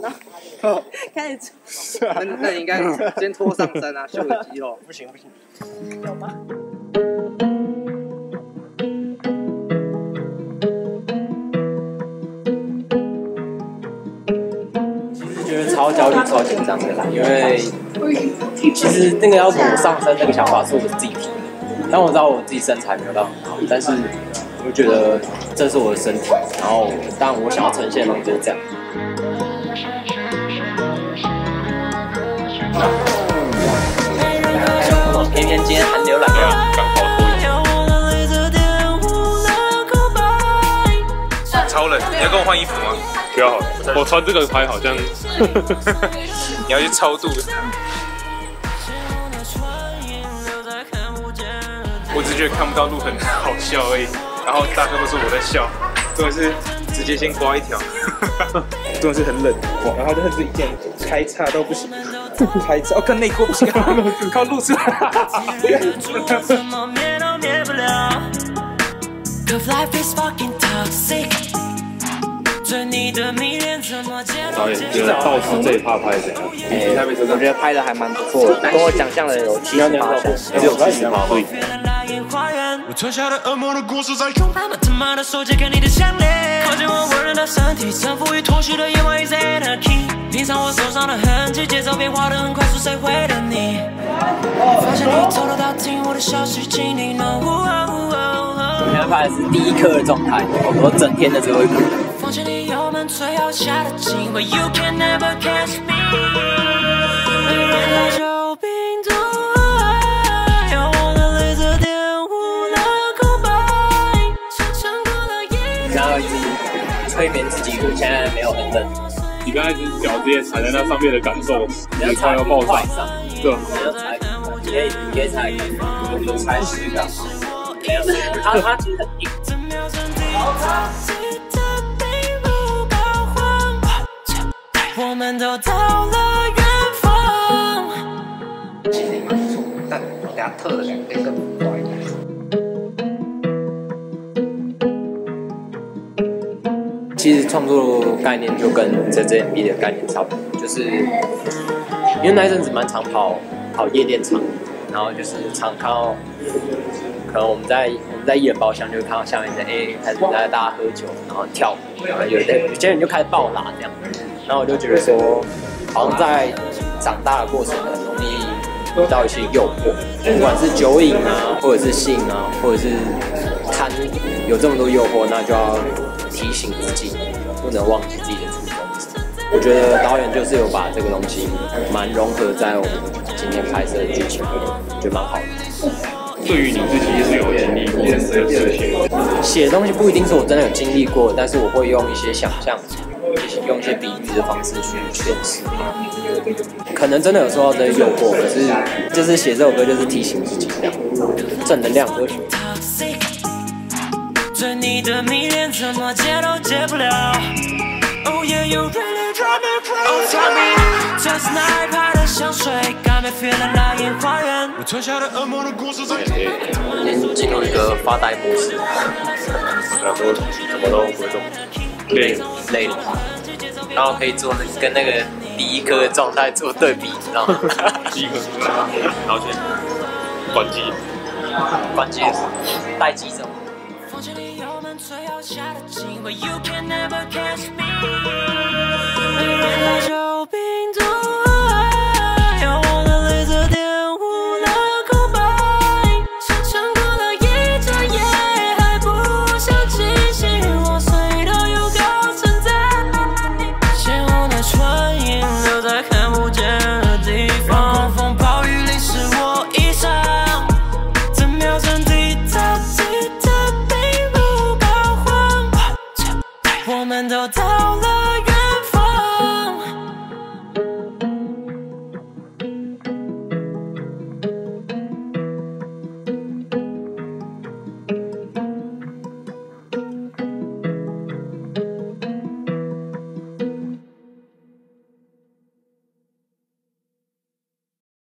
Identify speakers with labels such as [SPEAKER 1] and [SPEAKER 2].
[SPEAKER 1] 开始
[SPEAKER 2] 那那你应该先脱上身啊，秀个肌肉。
[SPEAKER 3] 不行不行，
[SPEAKER 1] 有吗？
[SPEAKER 3] 其实觉得超焦虑、超紧张的啦，因为其实那个要怎么上身那个想法是我自己提的，但我知道我自己身材没有到很好，但是我觉得这是我的身体，然后当然我想要呈现的东西就是这样。偏偏今天寒流来了，
[SPEAKER 4] 刚好脱衣
[SPEAKER 5] 超冷，你要跟我换衣服吗？
[SPEAKER 4] 不要好了，我穿这个拍好像
[SPEAKER 5] 你要去超度。我只是觉得看不到路很好笑而已，然后大哥都是我在笑，真的是直接先刮一条，真的是很冷，然后就是一件开叉都不行，开叉，哦，看内裤不行，靠露出。来。
[SPEAKER 6] Cause life is fucking toxic，对你的迷恋怎么解
[SPEAKER 4] 导演觉得倒数这一趴拍怎样？
[SPEAKER 3] 哎、我觉得拍的还蛮不错的，跟我想象的有七十八分，
[SPEAKER 4] 只有七十趴，所以
[SPEAKER 6] 来演花园，我吞下了恶魔的故事，在用他们他妈的手解开你的项链，靠近我温润的身体，臣服于脱序的夜晚 is anarchy，品尝我手上的痕迹，节奏变化的很快速，谁会等你？发现你偷偷到听我的消息，请你 know。
[SPEAKER 3] 我现在拍的是第一颗的状态，我整天的最后一颗。
[SPEAKER 6] 放弃你油门最后下的紧，But you can never catch me。
[SPEAKER 3] 催眠自己，我现在没有很冷，
[SPEAKER 4] 你刚才只脚直接踩在那上面的感受，
[SPEAKER 3] 你
[SPEAKER 4] 快要爆炸？
[SPEAKER 3] 你要踩，你可以你可以踩，有踩十个，没有，它它其实很硬。
[SPEAKER 6] 怎秒针抵达自己的并不高慌，我们都到了远方。
[SPEAKER 2] 其实也蛮不错，但我等下特的感觉更
[SPEAKER 3] 其实创作概念就跟 JJMB 的概念差不多，就是因为那一阵子蛮常跑跑夜店场，然后就是常看到，可能我们在我们在艺人包厢就会看到下面的 A 开始在大家喝酒，然后跳舞，然后有的有些人就开始暴打这样，然后我就觉得说，好像在长大的过程很容易遇到一些诱惑，不管是酒瘾啊，或者是性啊，或者是贪，有这么多诱惑，那就要提醒自己，不能忘记自己的初衷。我觉得导演就是有把这个东西蛮融合在我们今天拍摄的剧情里面，觉得蛮好的。
[SPEAKER 4] 对于你自己也是有经历过的事情，
[SPEAKER 3] 写的东西不一定是我真的有经历过，但是我会用一些想象，用一些比喻的方式去诠释。可能真的有受到这些诱惑，可是就是写这首歌就是提醒自己这样，正能量歌曲。
[SPEAKER 6] 对你的迷恋怎么戒都戒不了。Oh yeah, you really drive me crazy. Oh tell me, just 那一排的香水，got me feeling 来演花园。我吞下了恶魔的故事，在
[SPEAKER 3] 先进入一个发呆模式，
[SPEAKER 4] 然后什么都不会动，累了。
[SPEAKER 3] 累了，然后可以做那跟那个第一颗的状态做对比，你知道吗？
[SPEAKER 4] 第一个，然后就关机，
[SPEAKER 3] 关键是待机中。
[SPEAKER 6] 放弃你油门最好下的紧，But you can never catch me。